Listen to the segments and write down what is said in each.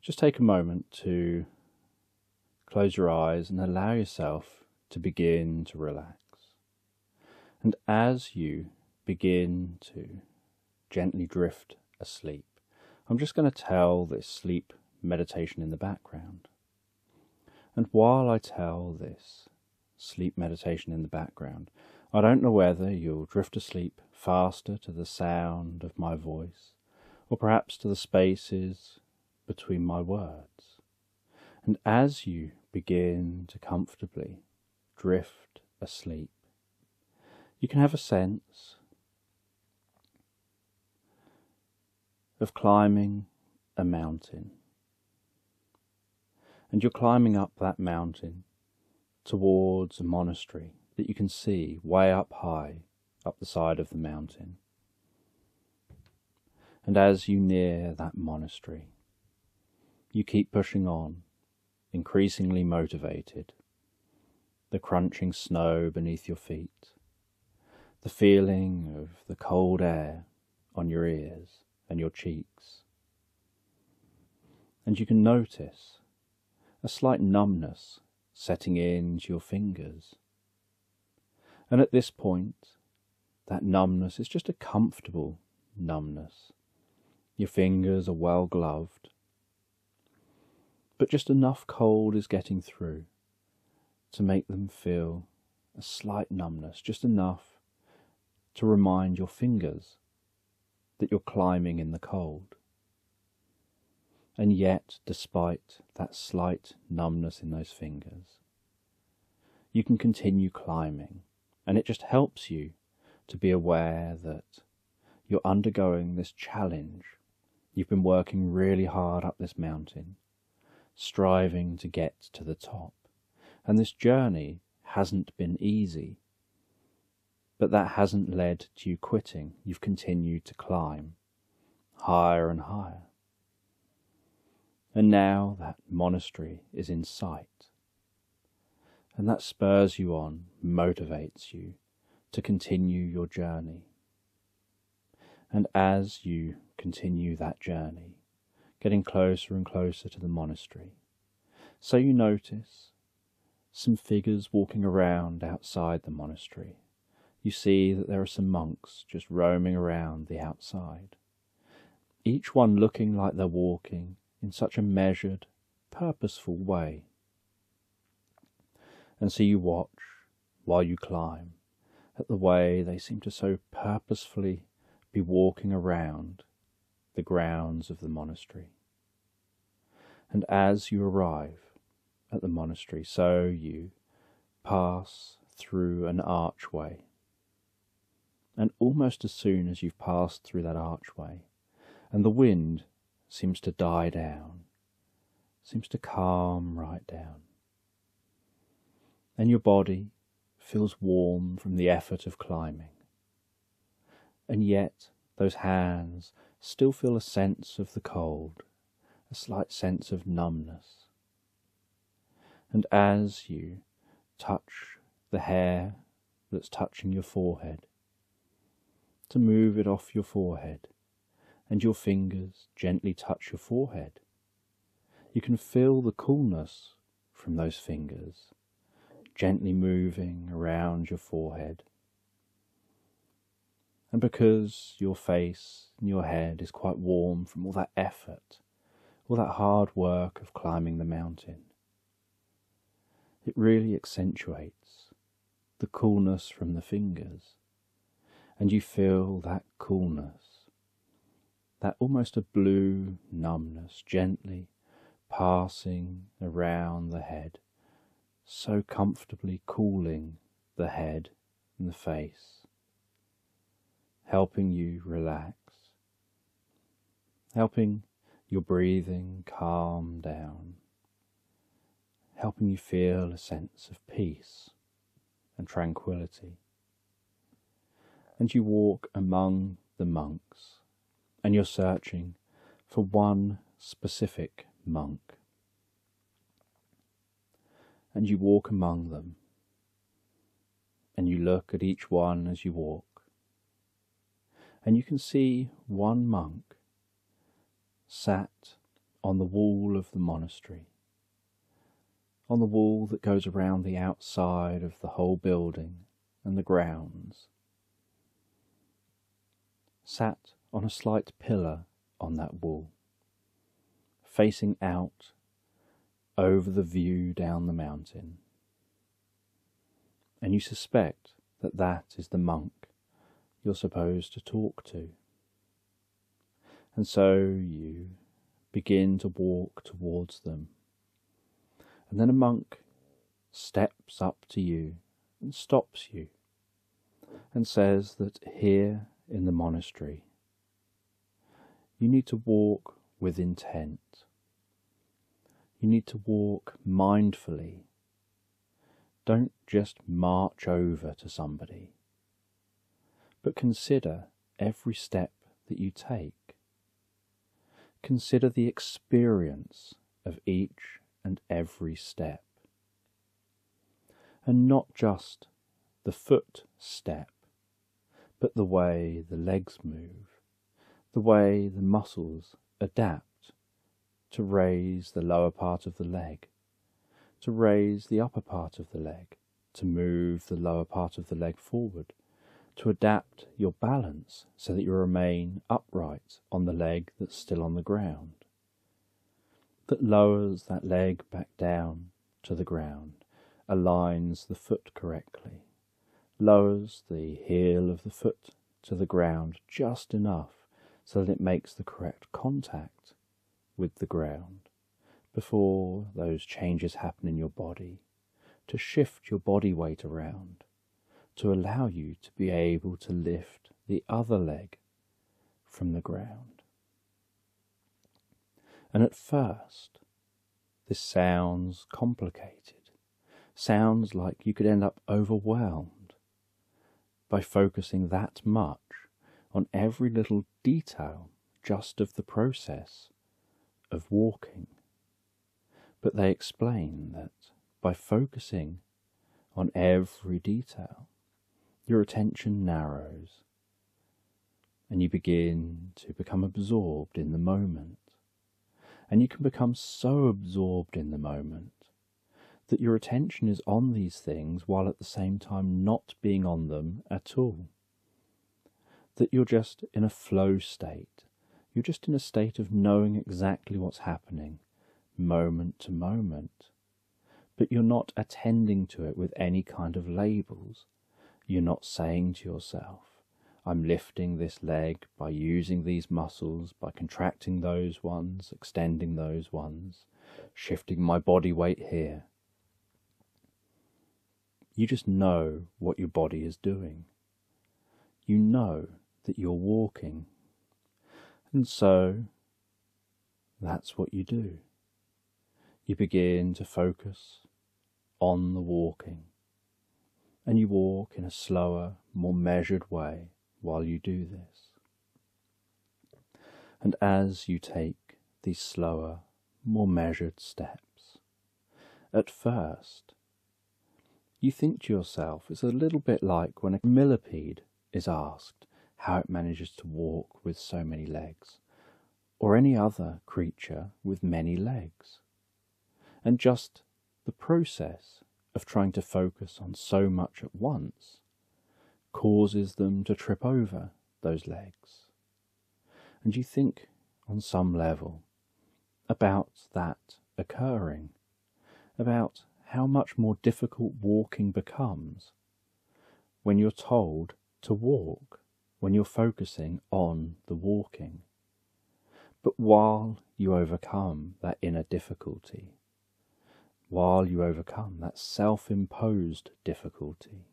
just take a moment to close your eyes and allow yourself to begin to relax. And as you begin to gently drift asleep, I'm just going to tell this sleep meditation in the background. And while I tell this sleep meditation in the background, I don't know whether you'll drift asleep faster to the sound of my voice, or perhaps to the spaces between my words. And as you begin to comfortably drift asleep, you can have a sense of climbing a mountain. And you're climbing up that mountain towards a monastery that you can see way up high up the side of the mountain. And as you near that monastery, you keep pushing on, increasingly motivated, the crunching snow beneath your feet, the feeling of the cold air on your ears and your cheeks. And you can notice a slight numbness setting into your fingers. And at this point, that numbness is just a comfortable numbness. Your fingers are well gloved, but just enough cold is getting through to make them feel a slight numbness, just enough to remind your fingers that you're climbing in the cold. And yet, despite that slight numbness in those fingers, you can continue climbing, and it just helps you to be aware that you're undergoing this challenge. You've been working really hard up this mountain, striving to get to the top, and this journey hasn't been easy. But that hasn't led to you quitting. You've continued to climb higher and higher. And now that monastery is in sight. And that spurs you on, motivates you to continue your journey. And as you continue that journey, getting closer and closer to the monastery, so you notice some figures walking around outside the monastery you see that there are some monks just roaming around the outside, each one looking like they're walking in such a measured, purposeful way. And so you watch while you climb at the way they seem to so purposefully be walking around the grounds of the monastery. And as you arrive at the monastery, so you pass through an archway and almost as soon as you've passed through that archway, and the wind seems to die down, seems to calm right down, and your body feels warm from the effort of climbing. And yet, those hands still feel a sense of the cold, a slight sense of numbness. And as you touch the hair that's touching your forehead, to move it off your forehead, and your fingers gently touch your forehead. You can feel the coolness from those fingers gently moving around your forehead. And because your face and your head is quite warm from all that effort, all that hard work of climbing the mountain, it really accentuates the coolness from the fingers. And you feel that coolness, that almost a blue numbness gently passing around the head, so comfortably cooling the head and the face, helping you relax, helping your breathing calm down, helping you feel a sense of peace and tranquility and you walk among the monks, and you're searching for one specific monk. And you walk among them, and you look at each one as you walk, and you can see one monk sat on the wall of the monastery, on the wall that goes around the outside of the whole building and the grounds, sat on a slight pillar on that wall, facing out over the view down the mountain. And you suspect that that is the monk you're supposed to talk to. And so you begin to walk towards them. And then a monk steps up to you and stops you and says that here in the monastery you need to walk with intent. You need to walk mindfully. Don't just march over to somebody, but consider every step that you take. Consider the experience of each and every step. And not just the foot step, but the way the legs move, the way the muscles adapt to raise the lower part of the leg, to raise the upper part of the leg, to move the lower part of the leg forward, to adapt your balance so that you remain upright on the leg that's still on the ground, that lowers that leg back down to the ground, aligns the foot correctly, lowers the heel of the foot to the ground just enough so that it makes the correct contact with the ground before those changes happen in your body to shift your body weight around to allow you to be able to lift the other leg from the ground. And at first, this sounds complicated, sounds like you could end up overwhelmed by focusing that much on every little detail just of the process of walking. But they explain that by focusing on every detail, your attention narrows and you begin to become absorbed in the moment. And you can become so absorbed in the moment that your attention is on these things while at the same time not being on them at all. That you're just in a flow state. You're just in a state of knowing exactly what's happening, moment to moment. But you're not attending to it with any kind of labels you're not saying to yourself, I'm lifting this leg by using these muscles, by contracting those ones, extending those ones, shifting my body weight here. You just know what your body is doing. You know that you're walking. And so that's what you do. You begin to focus on the walking and you walk in a slower, more measured way while you do this. And as you take these slower, more measured steps, at first, you think to yourself it's a little bit like when a millipede is asked how it manages to walk with so many legs, or any other creature with many legs. And just the process of trying to focus on so much at once causes them to trip over those legs. And you think on some level about that occurring, about how much more difficult walking becomes when you're told to walk, when you're focusing on the walking. But while you overcome that inner difficulty, while you overcome that self imposed difficulty,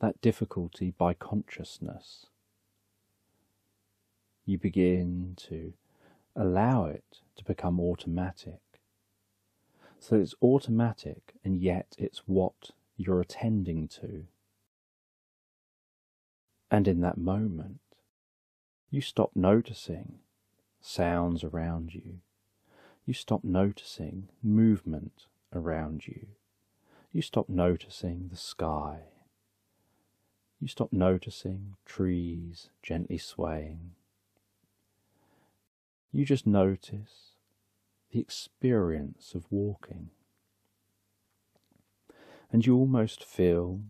that difficulty by consciousness. You begin to allow it to become automatic. So it's automatic and yet it's what you're attending to. And in that moment, you stop noticing sounds around you you stop noticing movement around you. You stop noticing the sky. You stop noticing trees gently swaying. You just notice the experience of walking. And you almost feel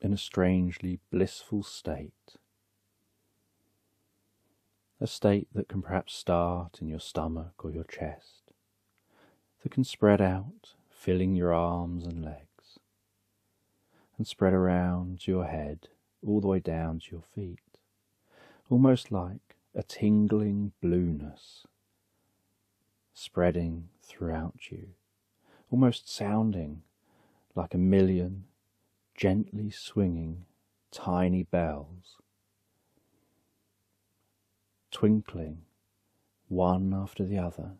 in a strangely blissful state. A state that can perhaps start in your stomach or your chest, that can spread out, filling your arms and legs, and spread around your head all the way down to your feet, almost like a tingling blueness spreading throughout you, almost sounding like a million gently swinging tiny bells, twinkling one after the other,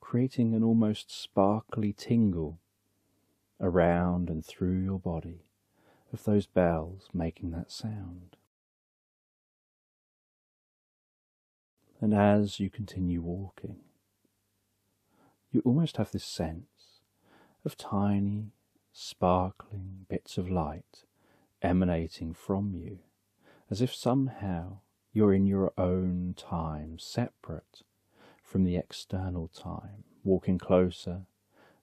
creating an almost sparkly tingle around and through your body of those bells making that sound. And as you continue walking, you almost have this sense of tiny sparkling bits of light emanating from you, as if somehow you're in your own time, separate from the external time, walking closer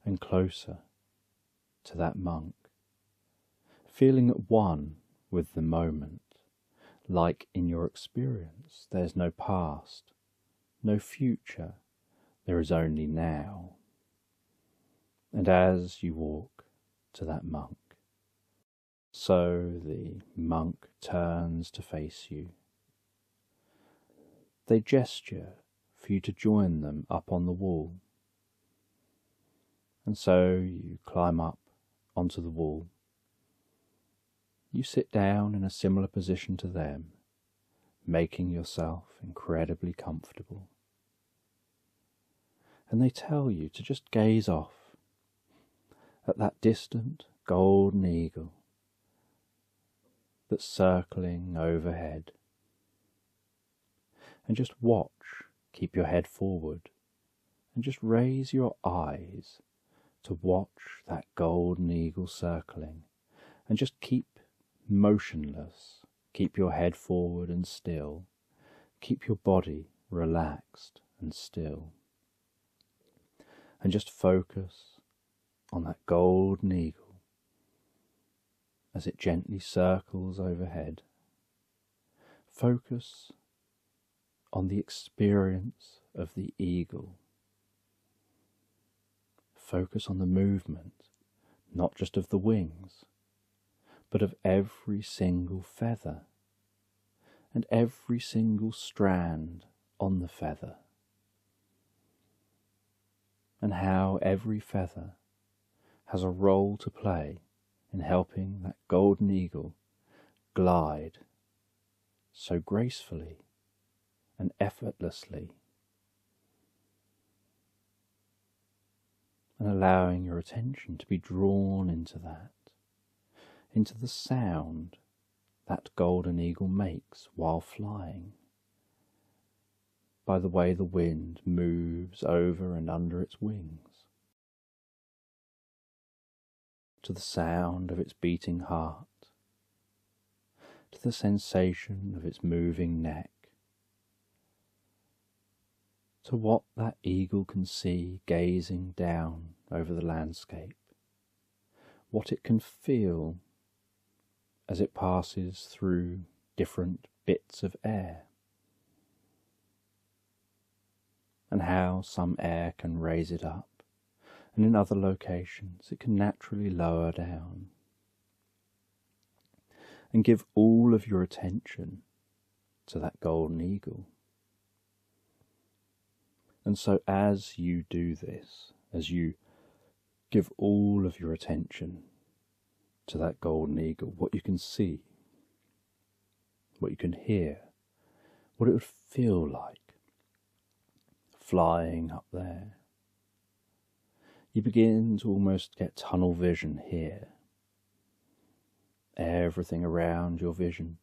and closer to that monk, feeling at one with the moment, like in your experience there's no past, no future, there is only now. And as you walk to that monk. So the monk turns to face you. They gesture for you to join them up on the wall. And so you climb up onto the wall. You sit down in a similar position to them, making yourself incredibly comfortable. And they tell you to just gaze off at that distant golden eagle that's circling overhead. And just watch, keep your head forward, and just raise your eyes to watch that golden eagle circling, and just keep motionless, keep your head forward and still, keep your body relaxed and still, and just focus on that golden eagle as it gently circles overhead. Focus on the experience of the eagle. Focus on the movement, not just of the wings, but of every single feather and every single strand on the feather, and how every feather has a role to play in helping that golden eagle glide so gracefully and effortlessly, and allowing your attention to be drawn into that, into the sound that golden eagle makes while flying, by the way the wind moves over and under its wings. to the sound of its beating heart, to the sensation of its moving neck, to what that eagle can see gazing down over the landscape, what it can feel as it passes through different bits of air, and how some air can raise it up and in other locations it can naturally lower down. And give all of your attention to that golden eagle. And so, as you do this, as you give all of your attention to that golden eagle, what you can see, what you can hear, what it would feel like flying up there you begin to almost get tunnel vision here. Everything around your vision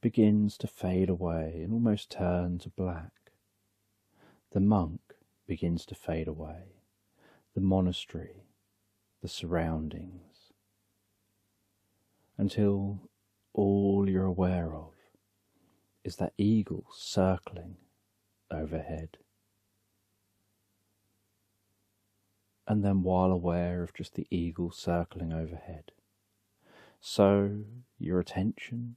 begins to fade away and almost turn to black. The monk begins to fade away, the monastery, the surroundings, until all you're aware of is that eagle circling overhead. and then while aware of just the eagle circling overhead. So your attention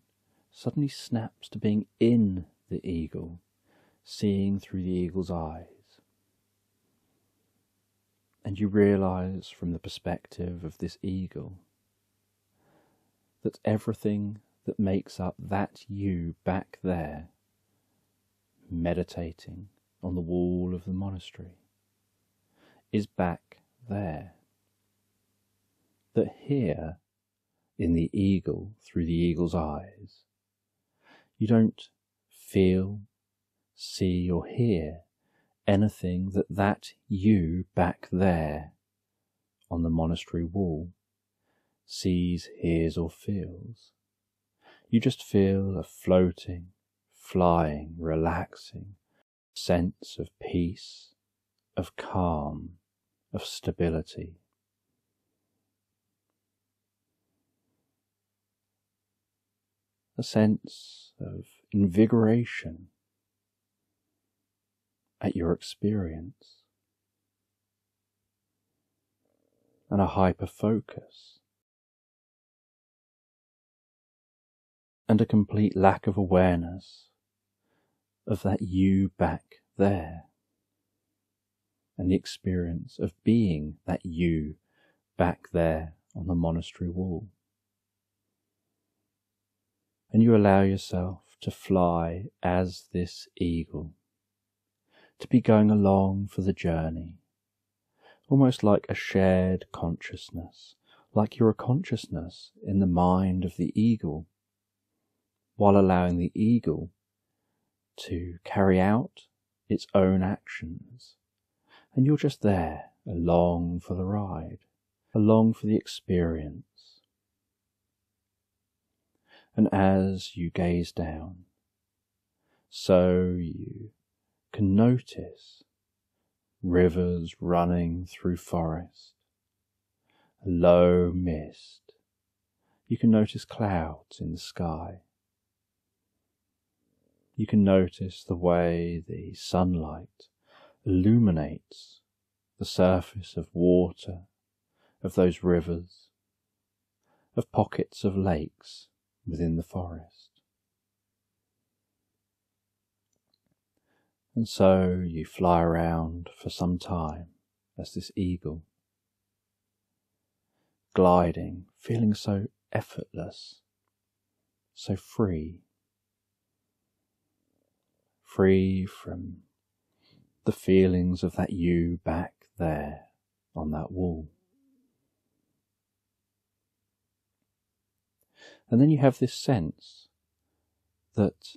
suddenly snaps to being in the eagle, seeing through the eagle's eyes. And you realize from the perspective of this eagle that everything that makes up that you back there, meditating on the wall of the monastery, is back there. That here, in the eagle, through the eagle's eyes, you don't feel, see, or hear anything that that you back there on the monastery wall sees, hears, or feels. You just feel a floating, flying, relaxing sense of peace, of calm, of stability. A sense of invigoration at your experience and a hyper focus and a complete lack of awareness of that you back there and the experience of being that you back there on the monastery wall. And you allow yourself to fly as this eagle, to be going along for the journey, almost like a shared consciousness, like you're a consciousness in the mind of the eagle while allowing the eagle to carry out its own actions. And you're just there, along for the ride, along for the experience. And as you gaze down, so you can notice rivers running through forest, a low mist. You can notice clouds in the sky you can notice the way the sunlight illuminates the surface of water, of those rivers, of pockets of lakes within the forest. And so you fly around for some time as this eagle, gliding, feeling so effortless, so free free from the feelings of that you back there on that wall. And then you have this sense that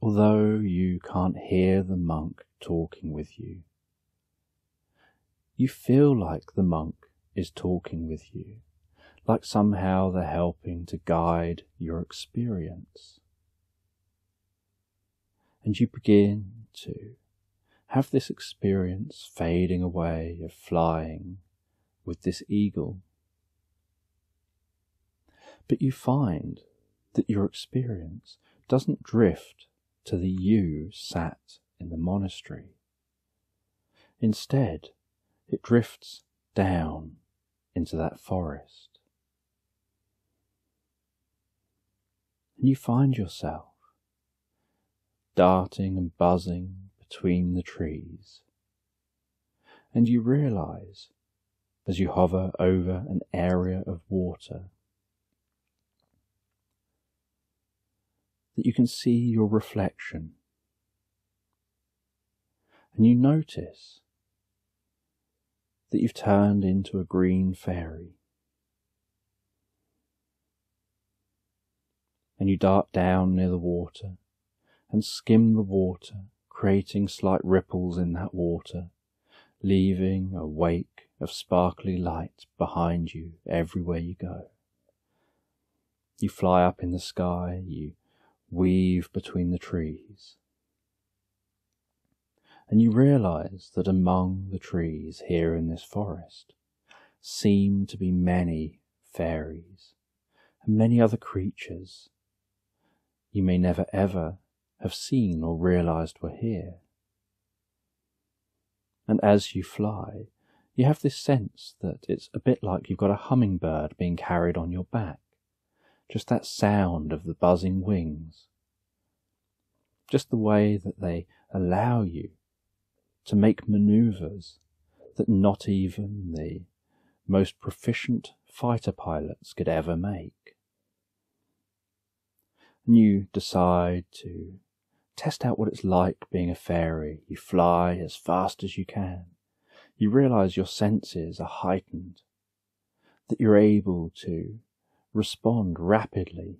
although you can't hear the monk talking with you, you feel like the monk is talking with you, like somehow they're helping to guide your experience and you begin to have this experience fading away of flying with this eagle. But you find that your experience doesn't drift to the you sat in the monastery. Instead, it drifts down into that forest. And you find yourself darting and buzzing between the trees. And you realize, as you hover over an area of water, that you can see your reflection. And you notice that you've turned into a green fairy. And you dart down near the water and skim the water, creating slight ripples in that water, leaving a wake of sparkly light behind you everywhere you go. You fly up in the sky, you weave between the trees, and you realize that among the trees here in this forest seem to be many fairies and many other creatures you may never ever have seen or realized were here. And as you fly, you have this sense that it's a bit like you've got a hummingbird being carried on your back. Just that sound of the buzzing wings. Just the way that they allow you to make maneuvers that not even the most proficient fighter pilots could ever make. And you decide to test out what it's like being a fairy. You fly as fast as you can. You realize your senses are heightened, that you're able to respond rapidly,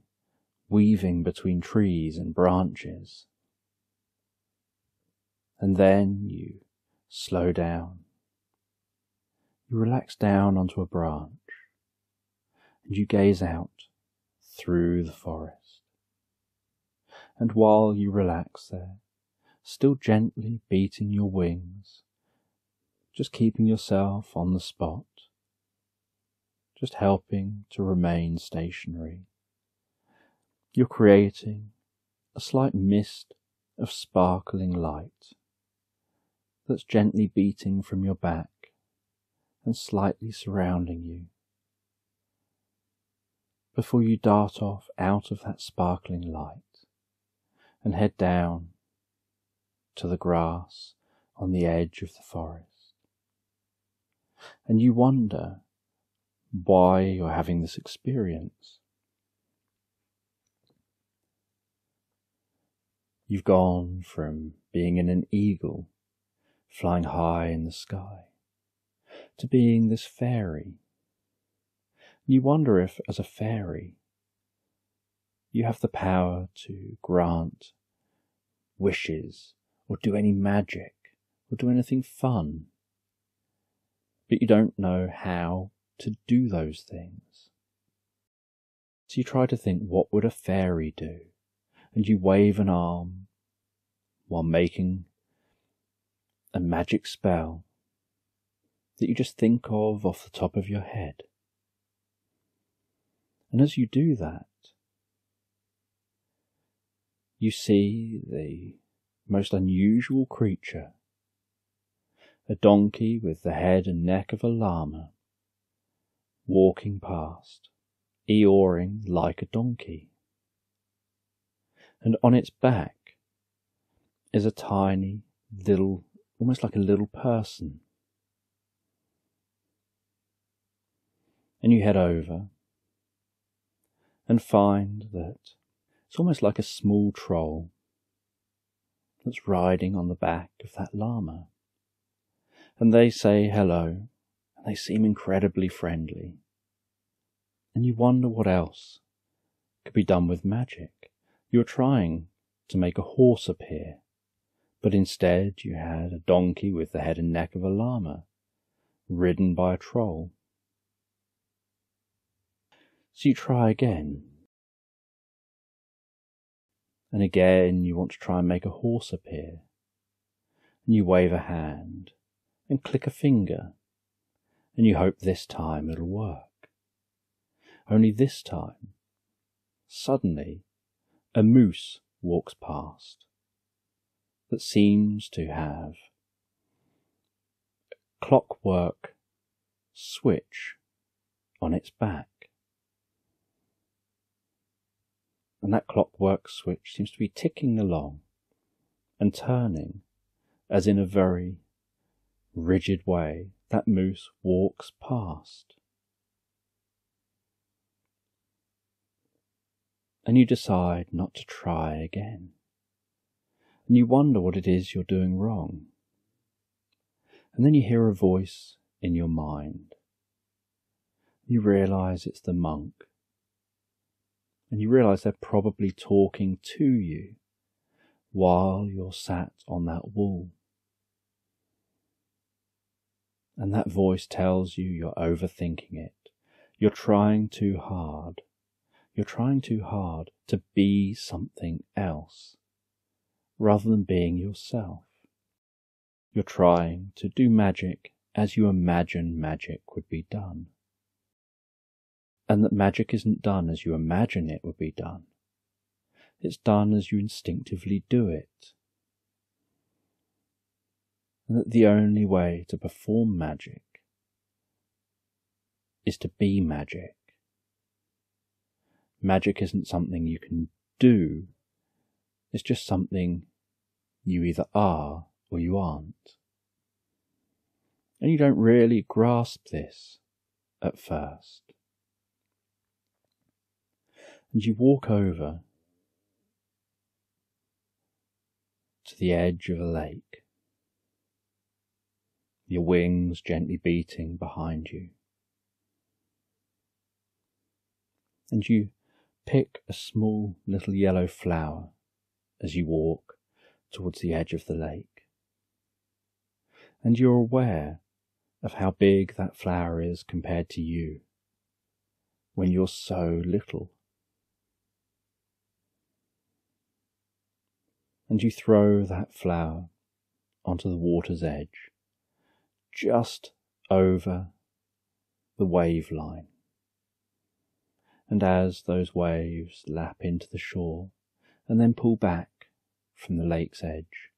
weaving between trees and branches. And then you slow down. You relax down onto a branch and you gaze out through the forest. And while you relax there, still gently beating your wings, just keeping yourself on the spot, just helping to remain stationary, you're creating a slight mist of sparkling light that's gently beating from your back and slightly surrounding you. Before you dart off out of that sparkling light and head down to the grass on the edge of the forest. And you wonder why you're having this experience. You've gone from being in an eagle flying high in the sky, to being this fairy. You wonder if, as a fairy, you have the power to grant wishes or do any magic or do anything fun, but you don't know how to do those things. So you try to think, what would a fairy do? And you wave an arm while making a magic spell that you just think of off the top of your head. And as you do that, you see the most unusual creature, a donkey with the head and neck of a llama, walking past, eoring like a donkey. And on its back is a tiny little almost like a little person. And you head over and find that it's almost like a small troll that's riding on the back of that llama. And they say hello, and they seem incredibly friendly. And you wonder what else could be done with magic. You're trying to make a horse appear but instead you had a donkey with the head and neck of a llama, ridden by a troll. So you try again. And again you want to try and make a horse appear. And you wave a hand and click a finger, and you hope this time it'll work. Only this time, suddenly, a moose walks past that seems to have a clockwork switch on its back. And that clockwork switch seems to be ticking along and turning as in a very rigid way that moose walks past. And you decide not to try again and you wonder what it is you're doing wrong. And then you hear a voice in your mind. You realize it's the monk. And you realize they're probably talking to you while you're sat on that wall. And that voice tells you you're overthinking it. You're trying too hard. You're trying too hard to be something else rather than being yourself. You're trying to do magic as you imagine magic would be done. And that magic isn't done as you imagine it would be done. It's done as you instinctively do it. And that the only way to perform magic is to be magic. Magic isn't something you can do, it's just something you either are or you aren't. And you don't really grasp this at first. And you walk over to the edge of a lake, your wings gently beating behind you. And you pick a small little yellow flower as you walk towards the edge of the lake. And you're aware of how big that flower is compared to you when you're so little. And you throw that flower onto the water's edge, just over the wave line. And as those waves lap into the shore and then pull back from the lake's edge,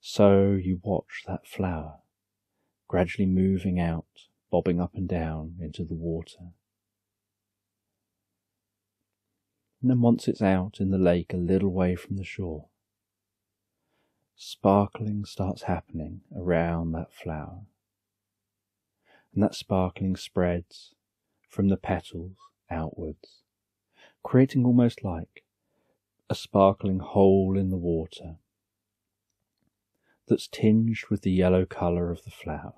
so you watch that flower gradually moving out, bobbing up and down into the water. And then once it's out in the lake a little way from the shore, sparkling starts happening around that flower. And that sparkling spreads from the petals outwards, creating almost like a sparkling hole in the water that's tinged with the yellow colour of the flower.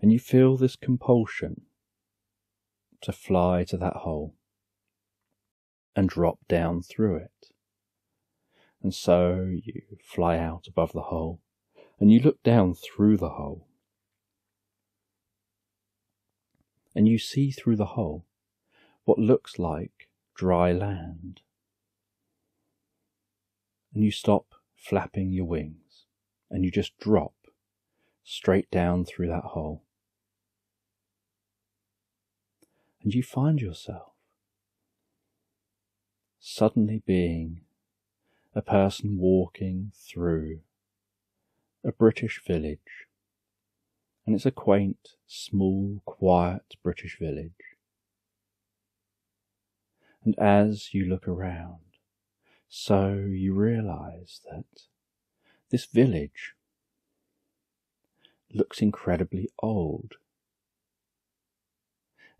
And you feel this compulsion to fly to that hole and drop down through it. And so you fly out above the hole and you look down through the hole. And you see through the hole what looks like dry land and you stop flapping your wings and you just drop straight down through that hole. And you find yourself suddenly being a person walking through a British village. And it's a quaint, small, quiet British village. And as you look around, so you realize that this village looks incredibly old.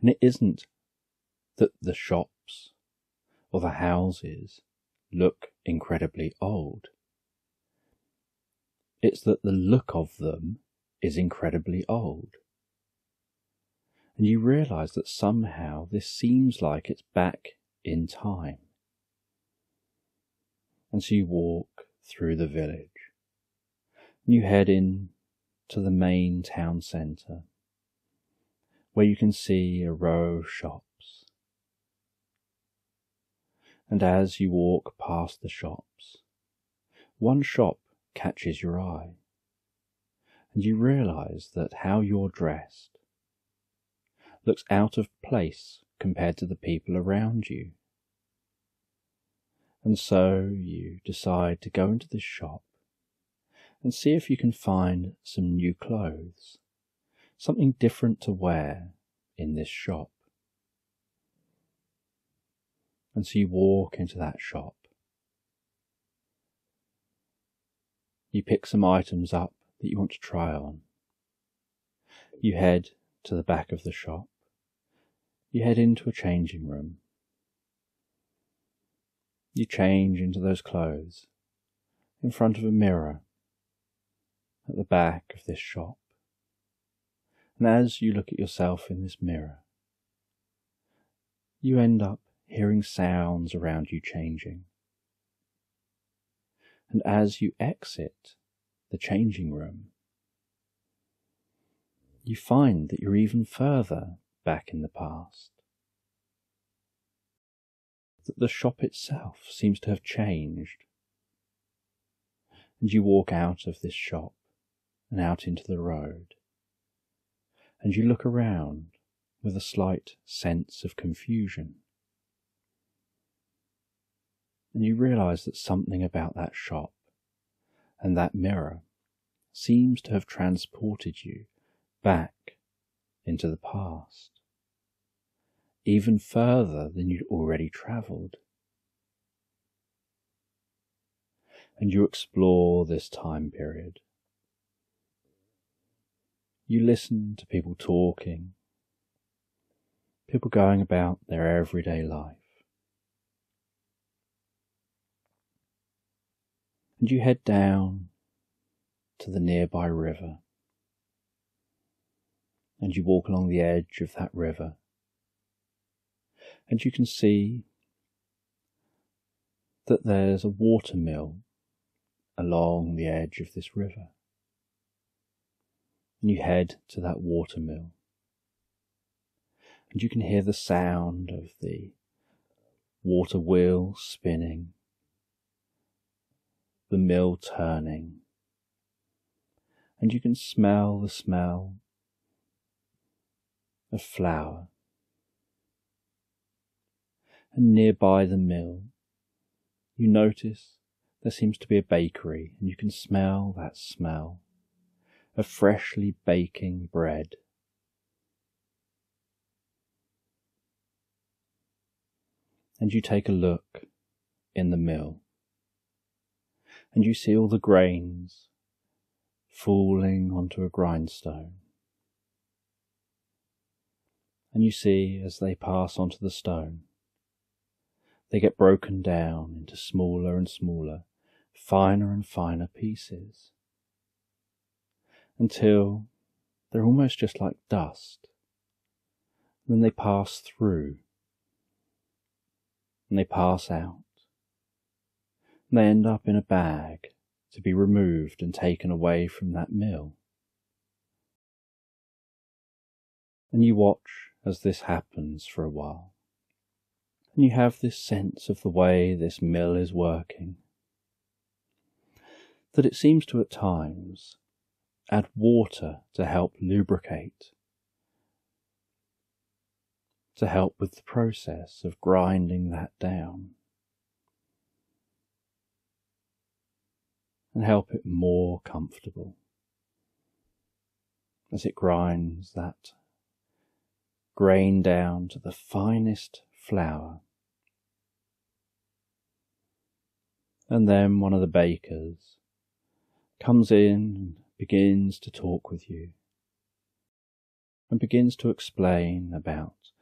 And it isn't that the shops or the houses look incredibly old. It's that the look of them is incredibly old. And you realize that somehow this seems like it's back in time and so you walk through the village. And you head in to the main town centre, where you can see a row of shops. And as you walk past the shops, one shop catches your eye, and you realize that how you're dressed looks out of place compared to the people around you. And so you decide to go into this shop and see if you can find some new clothes, something different to wear in this shop. And so you walk into that shop. You pick some items up that you want to try on. You head to the back of the shop. You head into a changing room. You change into those clothes in front of a mirror at the back of this shop. And as you look at yourself in this mirror, you end up hearing sounds around you changing. And as you exit the changing room, you find that you're even further back in the past that the shop itself seems to have changed. And you walk out of this shop and out into the road, and you look around with a slight sense of confusion. And you realize that something about that shop and that mirror seems to have transported you back into the past, even further than you'd already travelled. And you explore this time period. You listen to people talking, people going about their everyday life. And you head down to the nearby river. And you walk along the edge of that river, and you can see that there's a water mill along the edge of this river. And you head to that water mill, and you can hear the sound of the water wheel spinning, the mill turning, and you can smell the smell of flour. And nearby the mill, you notice there seems to be a bakery, and you can smell that smell of freshly baking bread. And you take a look in the mill, and you see all the grains falling onto a grindstone and you see as they pass onto the stone, they get broken down into smaller and smaller, finer and finer pieces, until they're almost just like dust. Then they pass through, and they pass out, they end up in a bag to be removed and taken away from that mill. And you watch as this happens for a while. And you have this sense of the way this mill is working. That it seems to at times add water to help lubricate, to help with the process of grinding that down, and help it more comfortable as it grinds that grain down to the finest flour. And then one of the bakers comes in and begins to talk with you and begins to explain about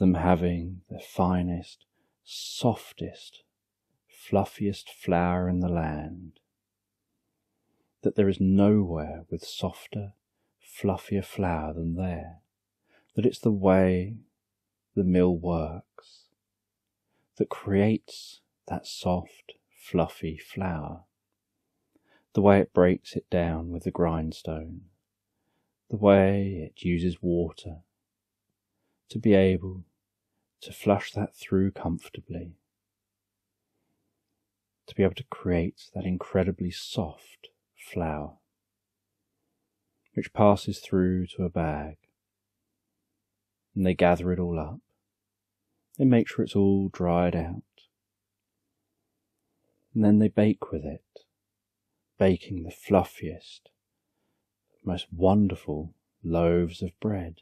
them having the finest, softest, fluffiest flour in the land, that there is nowhere with softer, fluffier flour than there that it's the way the mill works that creates that soft, fluffy flour, the way it breaks it down with the grindstone, the way it uses water to be able to flush that through comfortably, to be able to create that incredibly soft flour, which passes through to a bag and they gather it all up. They make sure it's all dried out. And then they bake with it, baking the fluffiest, most wonderful loaves of bread.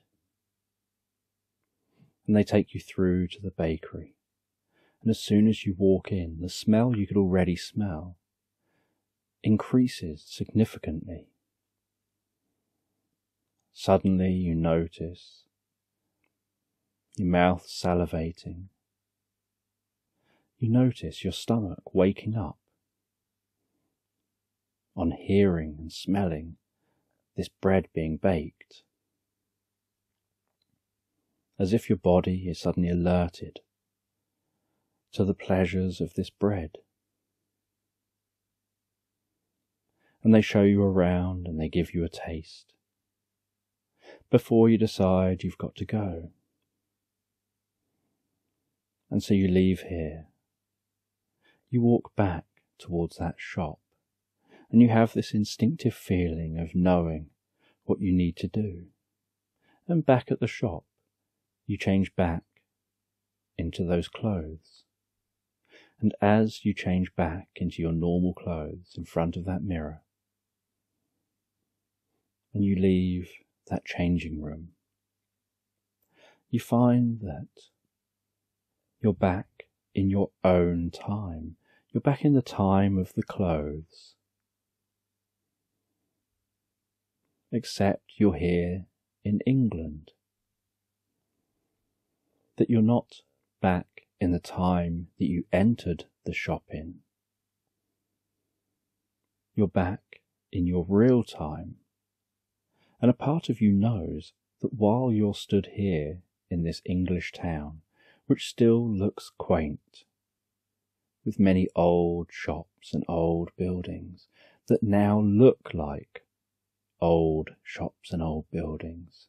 And they take you through to the bakery. And as soon as you walk in, the smell you could already smell increases significantly. Suddenly you notice your mouth salivating. You notice your stomach waking up on hearing and smelling this bread being baked, as if your body is suddenly alerted to the pleasures of this bread. And they show you around and they give you a taste before you decide you've got to go. And so you leave here. You walk back towards that shop, and you have this instinctive feeling of knowing what you need to do. And back at the shop, you change back into those clothes. And as you change back into your normal clothes in front of that mirror, and you leave that changing room, you find that you're back in your own time. You're back in the time of the clothes. Except you're here in England. That you're not back in the time that you entered the shop in. You're back in your real time. And a part of you knows that while you're stood here in this English town, which still looks quaint, with many old shops and old buildings that now look like old shops and old buildings.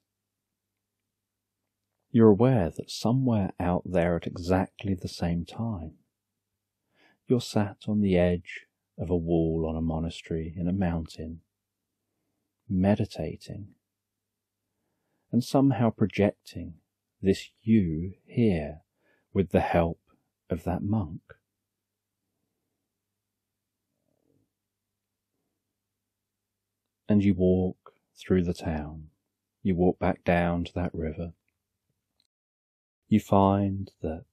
You're aware that somewhere out there at exactly the same time, you're sat on the edge of a wall on a monastery in a mountain, meditating, and somehow projecting this you here with the help of that monk. And you walk through the town, you walk back down to that river. You find that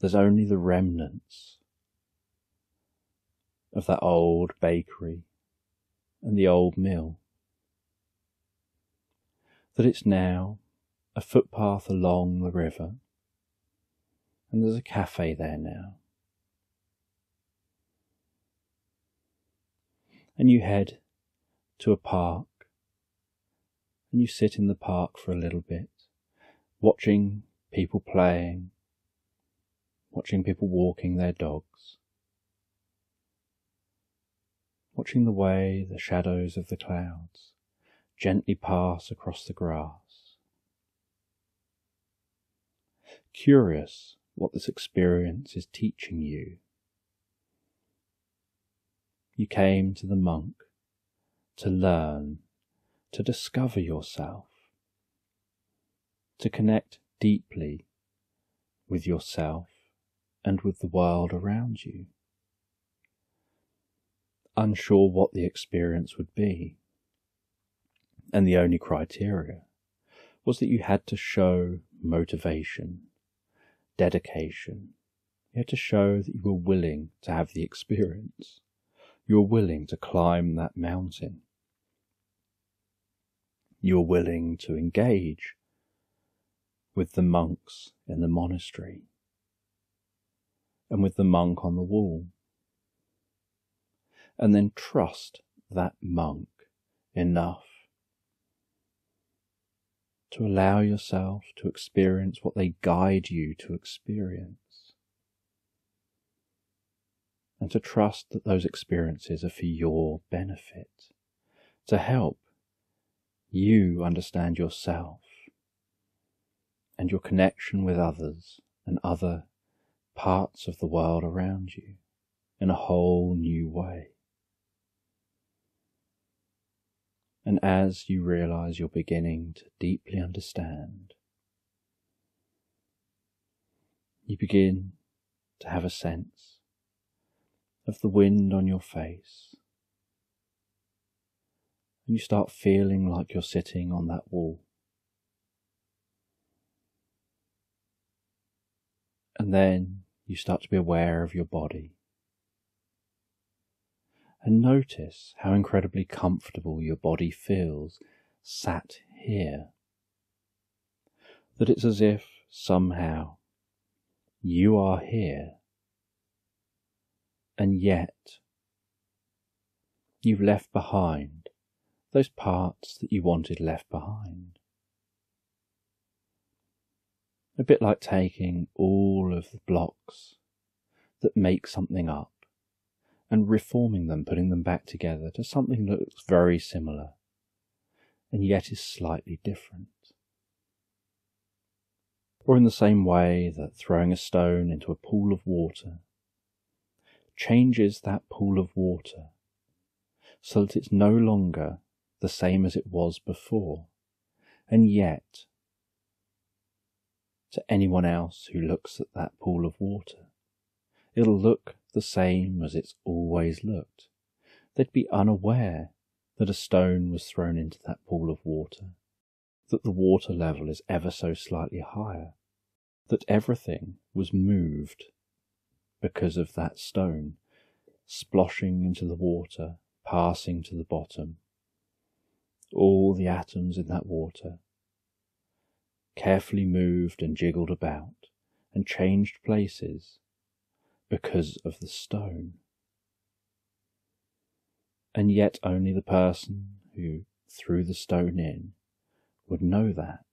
there's only the remnants of that old bakery and the old mill. That it's now a footpath along the river, and there's a cafe there now. And you head to a park, and you sit in the park for a little bit, watching people playing, watching people walking their dogs watching the way the shadows of the clouds gently pass across the grass. Curious what this experience is teaching you. You came to the monk to learn, to discover yourself, to connect deeply with yourself and with the world around you unsure what the experience would be. And the only criteria was that you had to show motivation, dedication. You had to show that you were willing to have the experience. You were willing to climb that mountain. You were willing to engage with the monks in the monastery and with the monk on the wall and then trust that monk enough to allow yourself to experience what they guide you to experience. And to trust that those experiences are for your benefit, to help you understand yourself and your connection with others and other parts of the world around you in a whole new way. And as you realize you're beginning to deeply understand, you begin to have a sense of the wind on your face. And you start feeling like you're sitting on that wall. And then you start to be aware of your body and notice how incredibly comfortable your body feels sat here. That it's as if somehow you are here, and yet you've left behind those parts that you wanted left behind. A bit like taking all of the blocks that make something up and reforming them, putting them back together to something that looks very similar and yet is slightly different. Or in the same way that throwing a stone into a pool of water changes that pool of water so that it's no longer the same as it was before, and yet to anyone else who looks at that pool of water, it'll look the same as it's always looked. They'd be unaware that a stone was thrown into that pool of water. that the water level is ever so slightly higher, that everything was moved because of that stone sploshing into the water, passing to the bottom. All the atoms in that water carefully moved and jiggled about and changed places because of the stone. And yet only the person who threw the stone in would know that.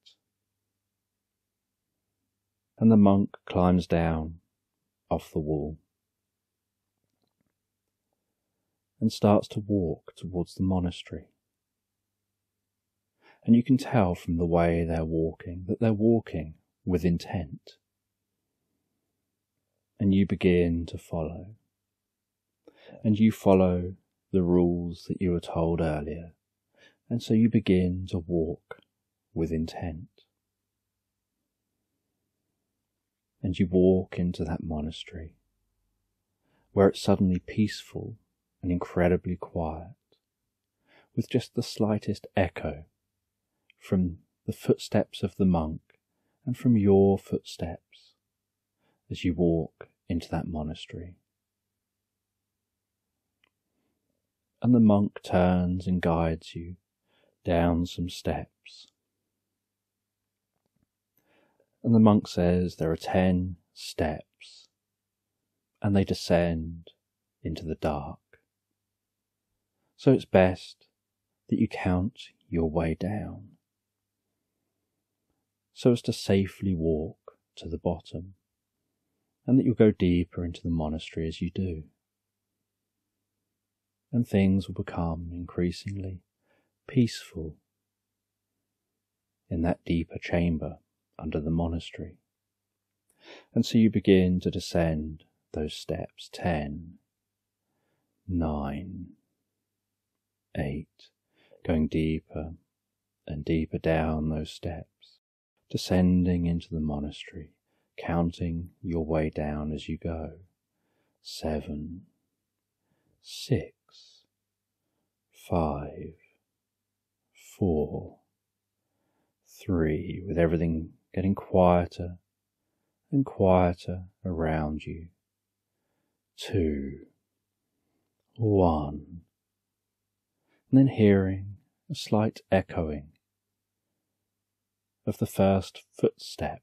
And the monk climbs down off the wall and starts to walk towards the monastery. And you can tell from the way they're walking that they're walking with intent. And you begin to follow. And you follow the rules that you were told earlier. And so you begin to walk with intent. And you walk into that monastery where it's suddenly peaceful and incredibly quiet, with just the slightest echo from the footsteps of the monk and from your footsteps as you walk into that monastery. And the monk turns and guides you down some steps. And the monk says there are ten steps, and they descend into the dark. So it's best that you count your way down so as to safely walk to the bottom, and that you'll go deeper into the monastery as you do. And things will become increasingly peaceful in that deeper chamber under the monastery. And so you begin to descend those steps ten, nine, eight, going deeper and deeper down those steps, descending into the monastery, counting your way down as you go. Seven, six, five, four, three, with everything getting quieter and quieter around you. Two, one, and then hearing a slight echoing of the first footstep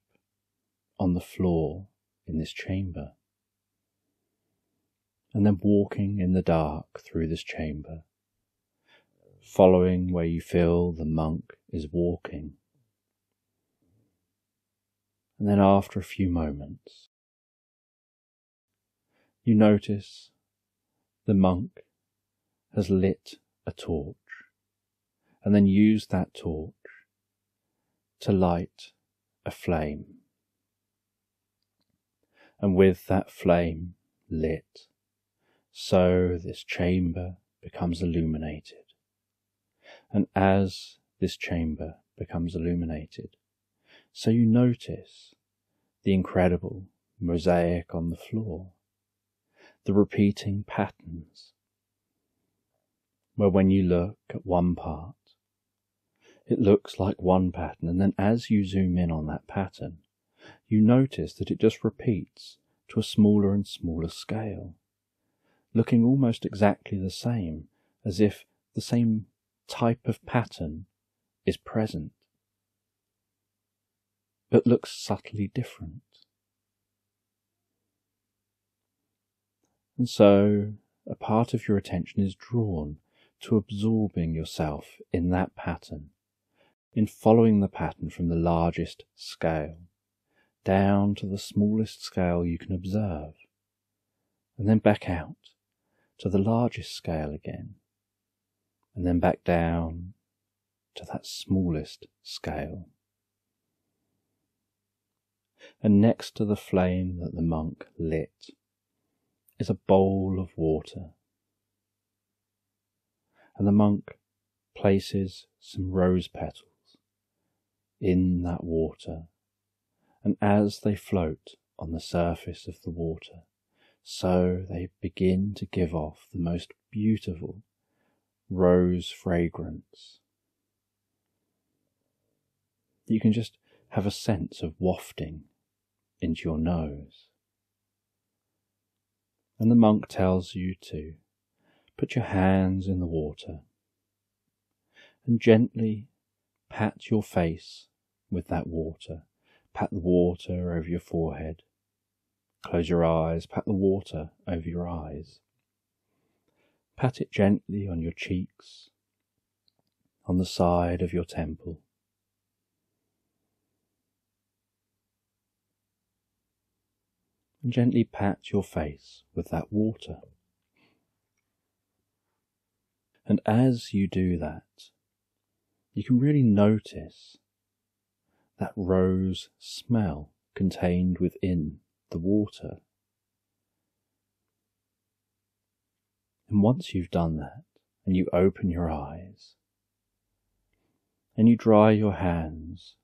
on the floor in this chamber, and then walking in the dark through this chamber, following where you feel the monk is walking. And then after a few moments, you notice the monk has lit a torch and then used that torch to light a flame. And with that flame lit, so this chamber becomes illuminated. And as this chamber becomes illuminated, so you notice the incredible mosaic on the floor, the repeating patterns where when you look at one part, it looks like one pattern, and then as you zoom in on that pattern, you notice that it just repeats to a smaller and smaller scale, looking almost exactly the same, as if the same type of pattern is present, but looks subtly different. And so a part of your attention is drawn to absorbing yourself in that pattern, in following the pattern from the largest scale down to the smallest scale you can observe, and then back out to the largest scale again, and then back down to that smallest scale. And next to the flame that the monk lit is a bowl of water and the monk places some rose petals in that water, and as they float on the surface of the water, so they begin to give off the most beautiful rose fragrance. you can just have a sense of wafting into your nose. And the monk tells you to put your hands in the water and gently pat your face with that water. Pat the water over your forehead. Close your eyes, pat the water over your eyes. Pat it gently on your cheeks, on the side of your temple. And gently pat your face with that water. And as you do that, you can really notice that rose smell contained within the water. And once you've done that, and you open your eyes, and you dry your hands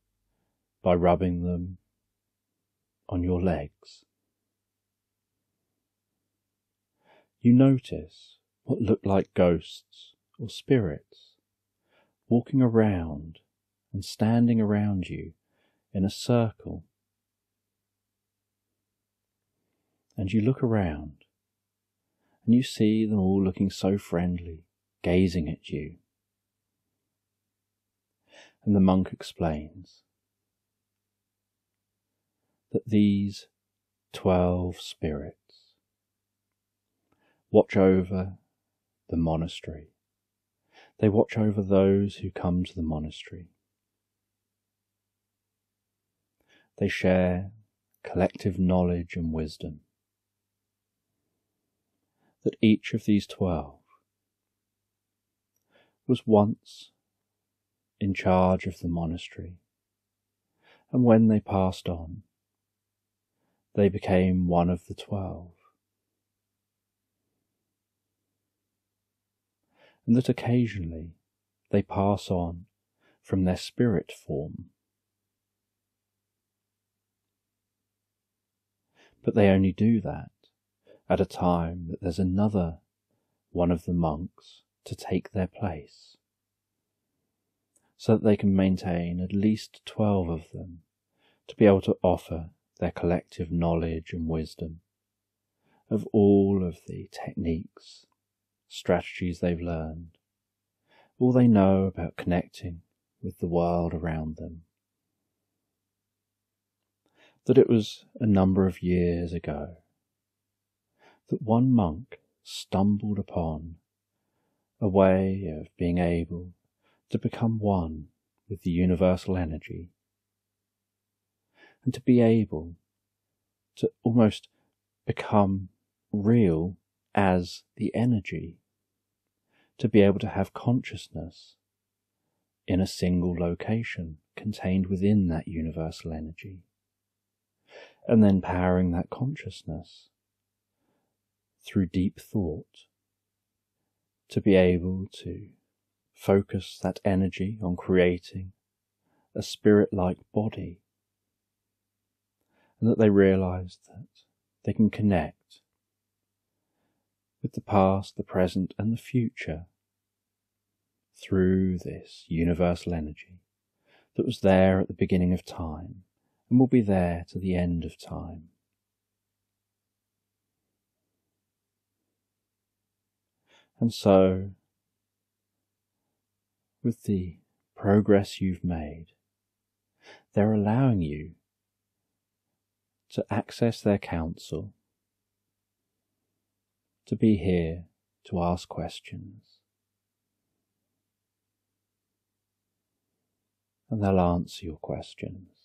by rubbing them on your legs, you notice what look like ghosts or spirits walking around and standing around you in a circle. And you look around and you see them all looking so friendly, gazing at you. And the monk explains that these twelve spirits watch over the monastery they watch over those who come to the monastery. They share collective knowledge and wisdom. That each of these twelve was once in charge of the monastery, and when they passed on, they became one of the twelve. and that occasionally they pass on from their spirit form. But they only do that at a time that there's another one of the monks to take their place, so that they can maintain at least twelve of them to be able to offer their collective knowledge and wisdom of all of the techniques strategies they've learned, all they know about connecting with the world around them. That it was a number of years ago that one monk stumbled upon a way of being able to become one with the universal energy and to be able to almost become real as the energy, to be able to have consciousness in a single location contained within that universal energy, and then powering that consciousness through deep thought to be able to focus that energy on creating a spirit like body, and that they realize that they can connect with the past, the present, and the future through this universal energy that was there at the beginning of time and will be there to the end of time. And so, with the progress you've made, they're allowing you to access their counsel to be here to ask questions. And they'll answer your questions.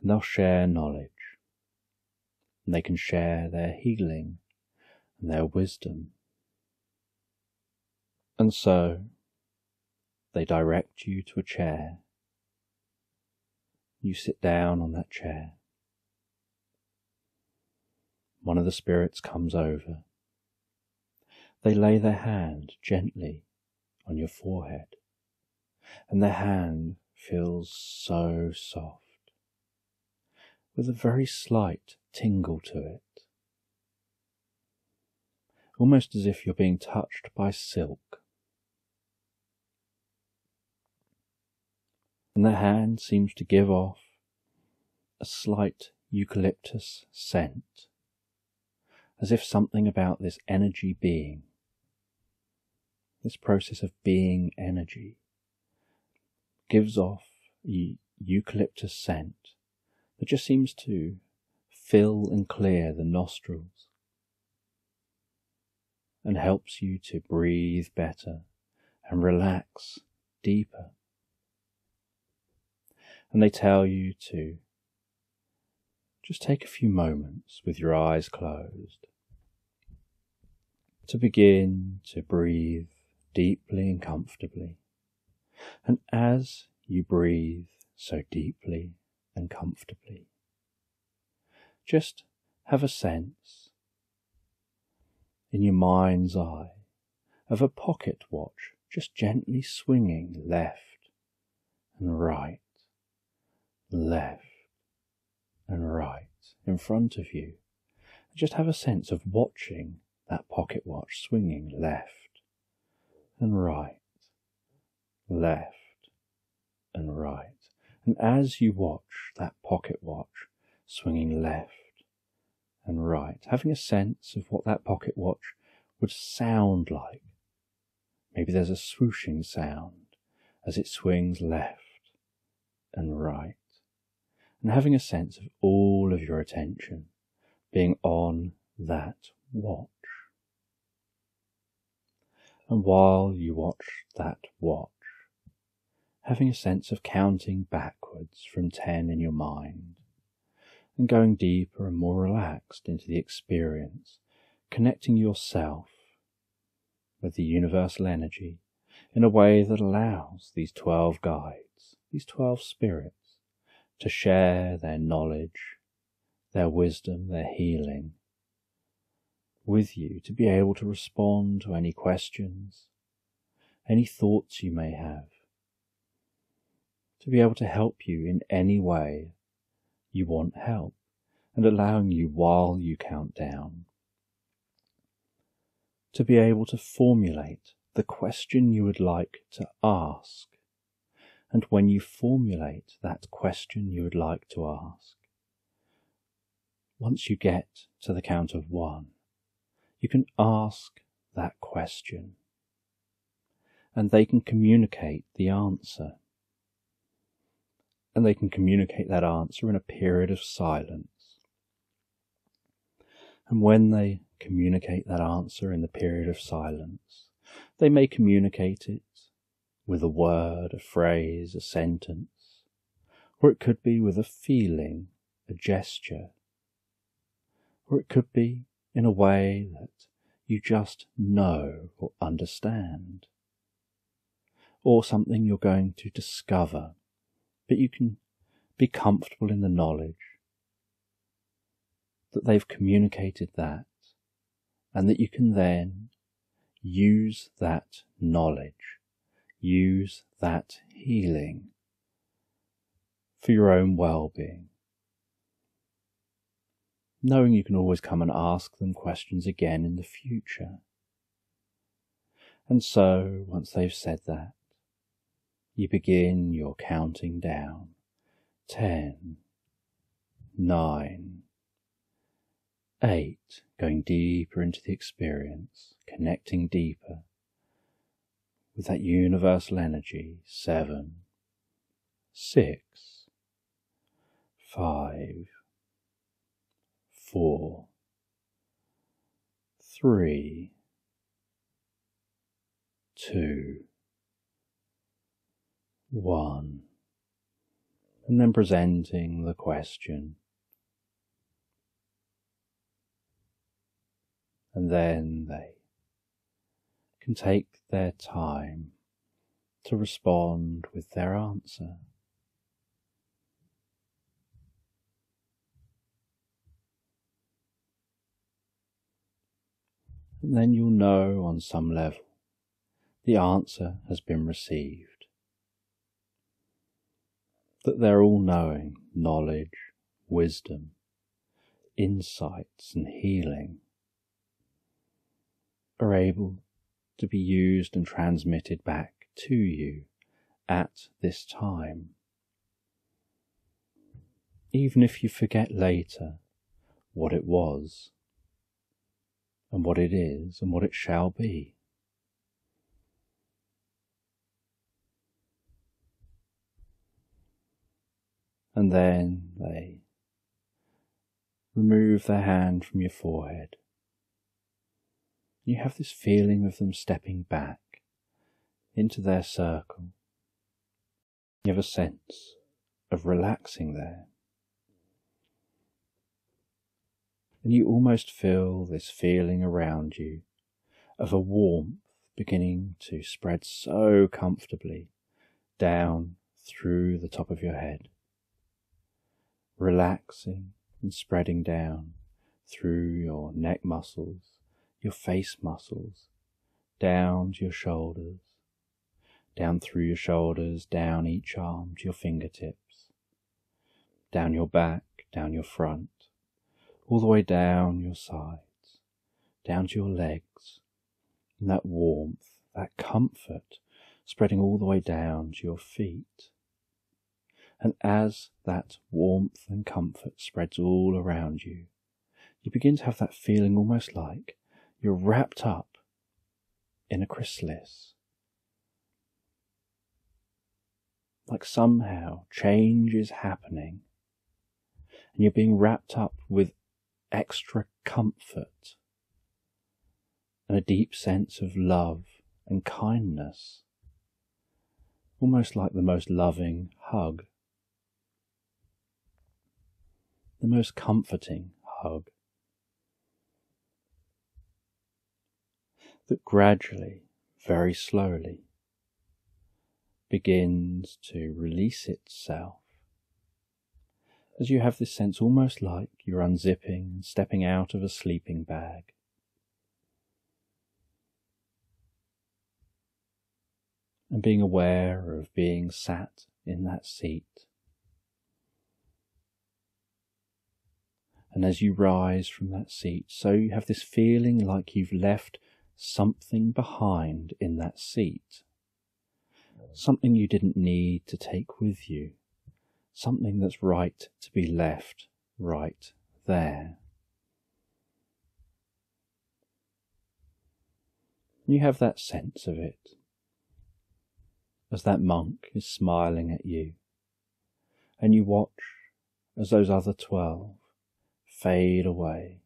And they'll share knowledge. And they can share their healing and their wisdom. And so they direct you to a chair. You sit down on that chair. One of the spirits comes over they lay their hand gently on your forehead, and their hand feels so soft, with a very slight tingle to it, almost as if you're being touched by silk. and the hand seems to give off a slight eucalyptus scent, as if something about this energy being, this process of being energy, gives off eucalyptus scent that just seems to fill and clear the nostrils and helps you to breathe better and relax deeper. And they tell you to just take a few moments with your eyes closed to begin to breathe deeply and comfortably. And as you breathe so deeply and comfortably, just have a sense in your mind's eye of a pocket watch just gently swinging left and right, left and right in front of you. Just have a sense of watching that pocket watch swinging left and right, left and right. And as you watch that pocket watch swinging left and right, having a sense of what that pocket watch would sound like. Maybe there's a swooshing sound as it swings left and right, and having a sense of all of your attention being on that watch. And while you watch that watch, having a sense of counting backwards from ten in your mind, and going deeper and more relaxed into the experience, connecting yourself with the universal energy in a way that allows these 12 guides, these 12 spirits, to share their knowledge, their wisdom, their healing with you to be able to respond to any questions, any thoughts you may have, to be able to help you in any way you want help and allowing you while you count down to be able to formulate the question you would like to ask. And when you formulate that question you would like to ask, once you get to the count of one, you can ask that question and they can communicate the answer and they can communicate that answer in a period of silence. And when they communicate that answer in the period of silence, they may communicate it with a word, a phrase, a sentence, or it could be with a feeling, a gesture, or it could be in a way that you just know or understand, or something you're going to discover but you can be comfortable in the knowledge that they've communicated that and that you can then use that knowledge, use that healing for your own well-being. Knowing you can always come and ask them questions again in the future. And so, once they've said that, you begin your counting down. Ten, nine, eight, going deeper into the experience, connecting deeper with that universal energy. Seven, six, five, four, three, two, one, and then presenting the question. And then they can take their time to respond with their answer. And then you'll know on some level the answer has been received that their all knowing knowledge, wisdom, insights, and healing are able to be used and transmitted back to you at this time. Even if you forget later what it was, and what it is, and what it shall be. And then they remove their hand from your forehead. You have this feeling of them stepping back into their circle. You have a sense of relaxing there. And you almost feel this feeling around you of a warmth beginning to spread so comfortably down through the top of your head, relaxing and spreading down through your neck muscles, your face muscles, down to your shoulders, down through your shoulders, down each arm to your fingertips, down your back, down your front, all the way down your sides, down to your legs, and that warmth, that comfort spreading all the way down to your feet. And as that warmth and comfort spreads all around you, you begin to have that feeling almost like you're wrapped up in a chrysalis. Like somehow change is happening and you're being wrapped up with extra comfort and a deep sense of love and kindness, almost like the most loving hug, the most comforting hug. That gradually, very slowly, begins to release itself as you have this sense almost like you're unzipping and stepping out of a sleeping bag. And being aware of being sat in that seat. And as you rise from that seat, so you have this feeling like you've left something behind in that seat. Something you didn't need to take with you something that's right to be left right there. You have that sense of it as that monk is smiling at you, and you watch as those other twelve fade away,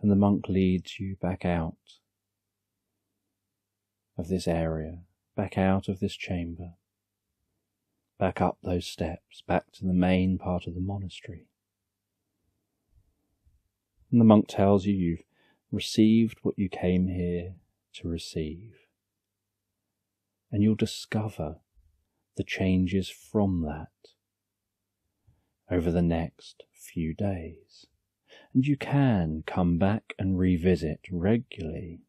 and the monk leads you back out of this area, back out of this chamber back up those steps, back to the main part of the monastery. And the monk tells you you've received what you came here to receive. And you'll discover the changes from that over the next few days. And you can come back and revisit regularly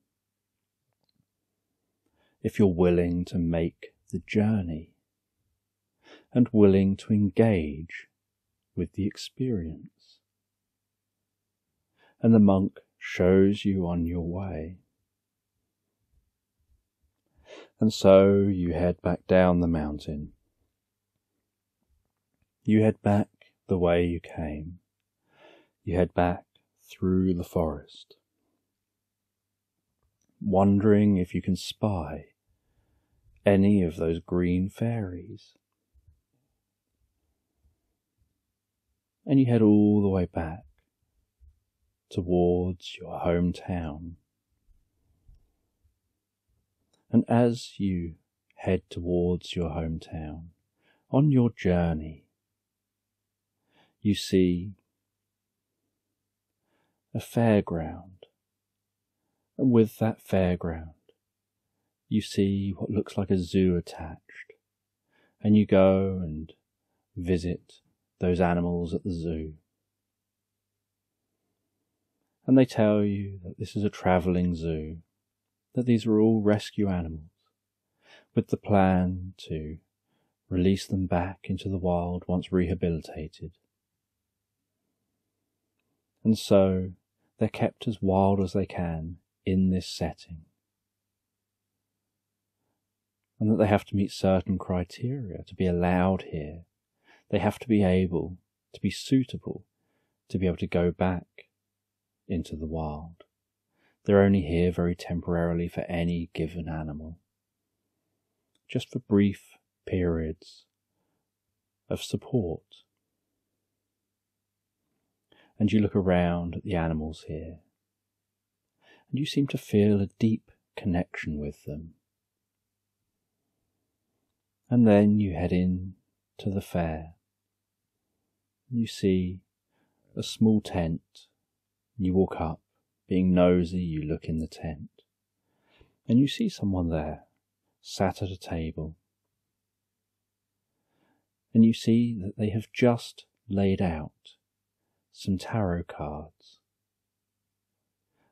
if you're willing to make the journey and willing to engage with the experience. And the monk shows you on your way. And so you head back down the mountain. You head back the way you came. You head back through the forest, wondering if you can spy any of those green fairies and you head all the way back towards your hometown. And as you head towards your hometown, on your journey, you see a fairground. And with that fairground, you see what looks like a zoo attached. And you go and visit those animals at the zoo. And they tell you that this is a travelling zoo, that these are all rescue animals, with the plan to release them back into the wild once rehabilitated. And so they're kept as wild as they can in this setting. And that they have to meet certain criteria to be allowed here they have to be able to be suitable to be able to go back into the wild. They're only here very temporarily for any given animal, just for brief periods of support. And you look around at the animals here, and you seem to feel a deep connection with them. And then you head in to the fair. You see a small tent. You walk up, being nosy, you look in the tent, and you see someone there, sat at a table. And you see that they have just laid out some tarot cards.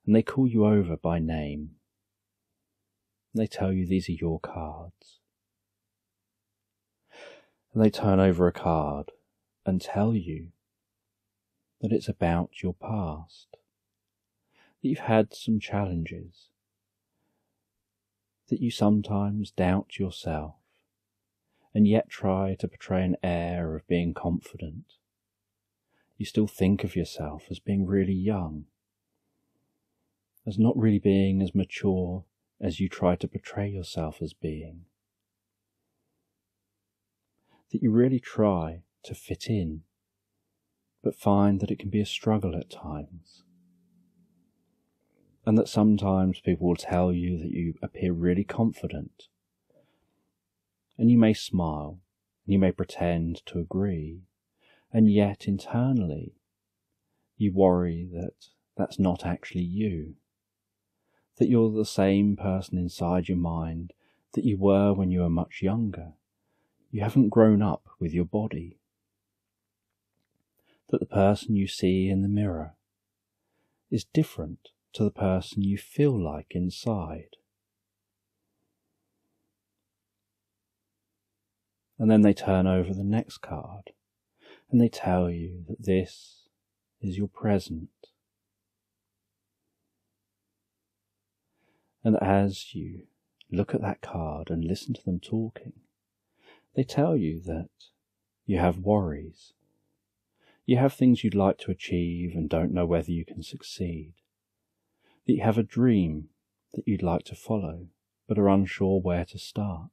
And they call you over by name. They tell you these are your cards. And they turn over a card and tell you that it's about your past, that you've had some challenges, that you sometimes doubt yourself and yet try to portray an air of being confident. You still think of yourself as being really young, as not really being as mature as you try to portray yourself as being. That you really try to fit in, but find that it can be a struggle at times. And that sometimes people will tell you that you appear really confident. And you may smile, and you may pretend to agree, and yet internally you worry that that's not actually you. That you're the same person inside your mind that you were when you were much younger. You haven't grown up with your body that the person you see in the mirror is different to the person you feel like inside. And then they turn over the next card and they tell you that this is your present. And as you look at that card and listen to them talking, they tell you that you have worries you have things you'd like to achieve and don't know whether you can succeed. That you have a dream that you'd like to follow, but are unsure where to start.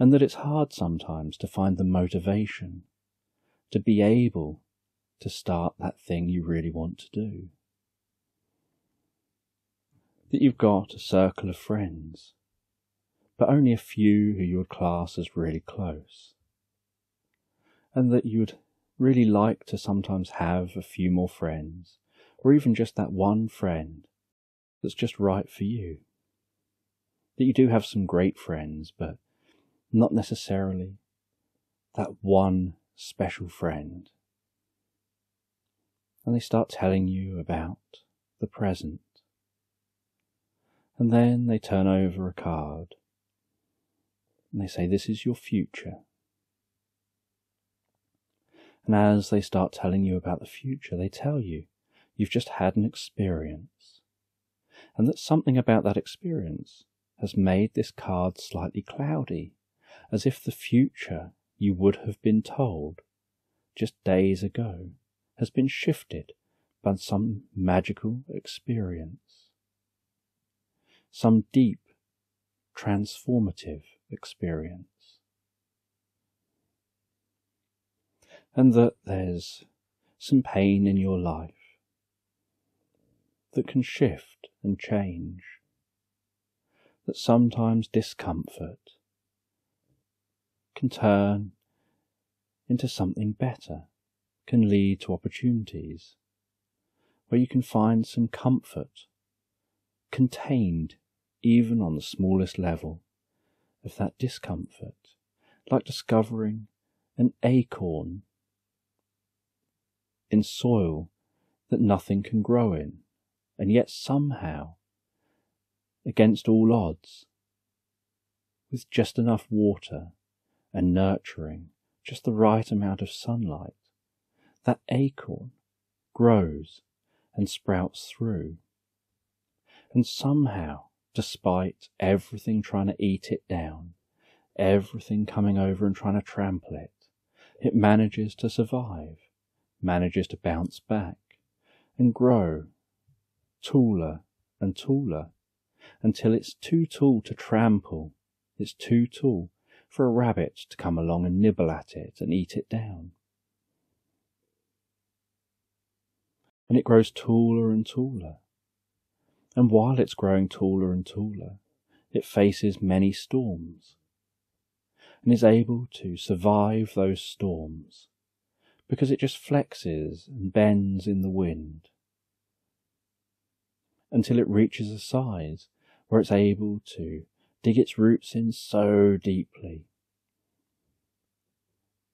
And that it's hard sometimes to find the motivation to be able to start that thing you really want to do. That you've got a circle of friends, but only a few who you would class as really close. And that you'd really like to sometimes have a few more friends, or even just that one friend that's just right for you. That you do have some great friends, but not necessarily that one special friend. And they start telling you about the present. And then they turn over a card and they say, This is your future. And as they start telling you about the future, they tell you you've just had an experience. And that something about that experience has made this card slightly cloudy, as if the future you would have been told just days ago has been shifted by some magical experience, some deep, transformative experience. and that there's some pain in your life that can shift and change, that sometimes discomfort can turn into something better, can lead to opportunities where you can find some comfort contained even on the smallest level of that discomfort, like discovering an acorn in soil that nothing can grow in, and yet somehow, against all odds, with just enough water and nurturing, just the right amount of sunlight, that acorn grows and sprouts through. And somehow, despite everything trying to eat it down, everything coming over and trying to trample it, it manages to survive, manages to bounce back, and grow taller and taller until it's too tall to trample, it's too tall for a rabbit to come along and nibble at it and eat it down. And it grows taller and taller. And while it's growing taller and taller, it faces many storms and is able to survive those storms because it just flexes and bends in the wind until it reaches a size where it's able to dig its roots in so deeply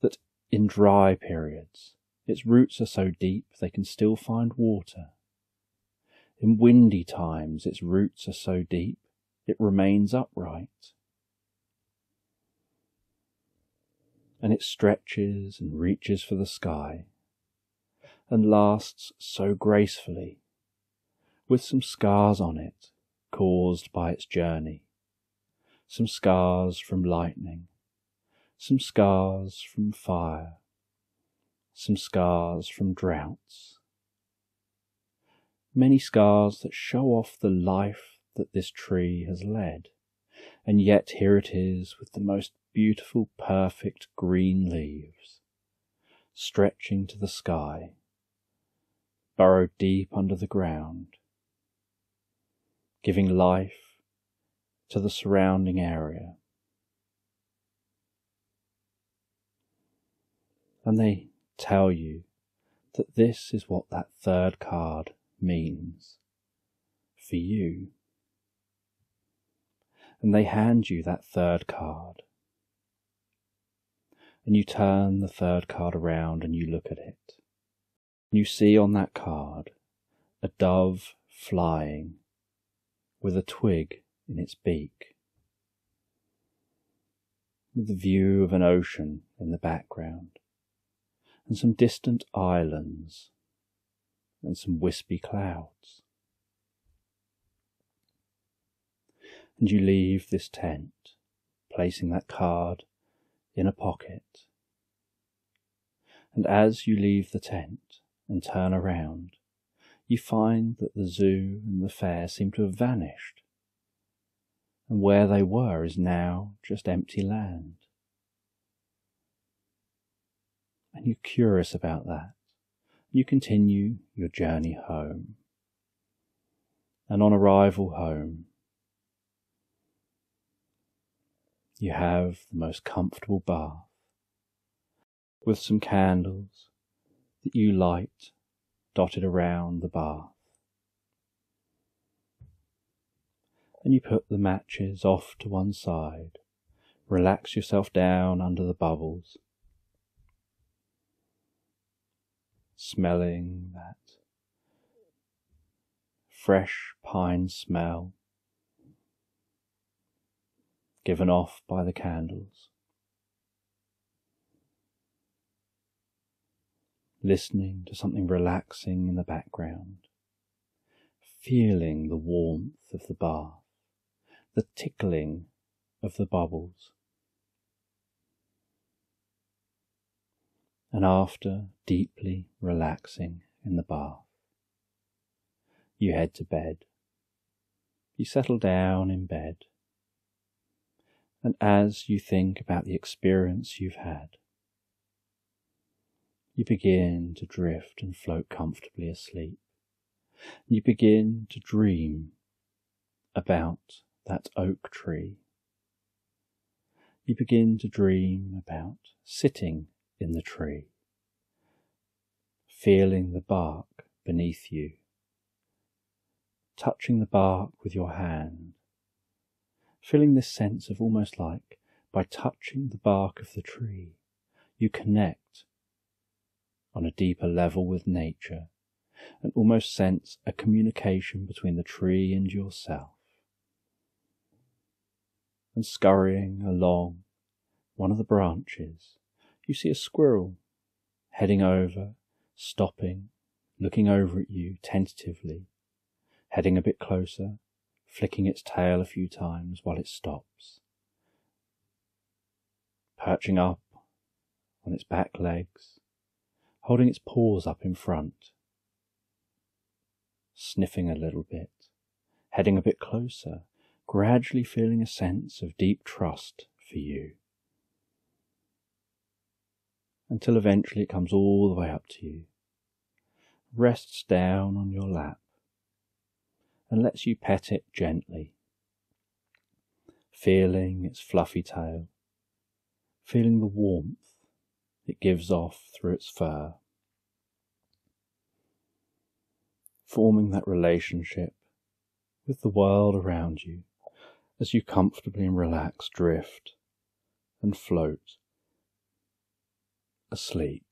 that in dry periods its roots are so deep they can still find water. In windy times its roots are so deep it remains upright. And it stretches and reaches for the sky and lasts so gracefully with some scars on it caused by its journey, some scars from lightning, some scars from fire, some scars from droughts. Many scars that show off the life that this tree has led, and yet here it is with the most beautiful, perfect green leaves, stretching to the sky, burrowed deep under the ground, giving life to the surrounding area. And they tell you that this is what that third card means for you. And they hand you that third card. And you turn the third card around and you look at it. And you see on that card a dove flying with a twig in its beak, with the view of an ocean in the background, and some distant islands, and some wispy clouds. And you leave this tent, placing that card in a pocket. And as you leave the tent and turn around, you find that the zoo and the fair seem to have vanished, and where they were is now just empty land. And you're curious about that. You continue your journey home. And on arrival home, you have the most comfortable bath with some candles that you light dotted around the bath. And you put the matches off to one side, relax yourself down under the bubbles, smelling that fresh pine smell given off by the candles. listening to something relaxing in the background, feeling the warmth of the bath, the tickling of the bubbles. And after deeply relaxing in the bath, you head to bed. You settle down in bed. And as you think about the experience you've had, you begin to drift and float comfortably asleep. You begin to dream about that oak tree. You begin to dream about sitting in the tree, feeling the bark beneath you, touching the bark with your hand, feeling this sense of almost like by touching the bark of the tree, you connect on a deeper level with nature and almost sense a communication between the tree and yourself. And scurrying along one of the branches, you see a squirrel heading over, stopping, looking over at you tentatively, heading a bit closer, flicking its tail a few times while it stops, perching up on its back legs, holding its paws up in front, sniffing a little bit, heading a bit closer, gradually feeling a sense of deep trust for you. Until eventually it comes all the way up to you, rests down on your lap, and lets you pet it gently, feeling its fluffy tail, feeling the warmth it gives off through its fur. Forming that relationship with the world around you as you comfortably and relaxed drift and float asleep.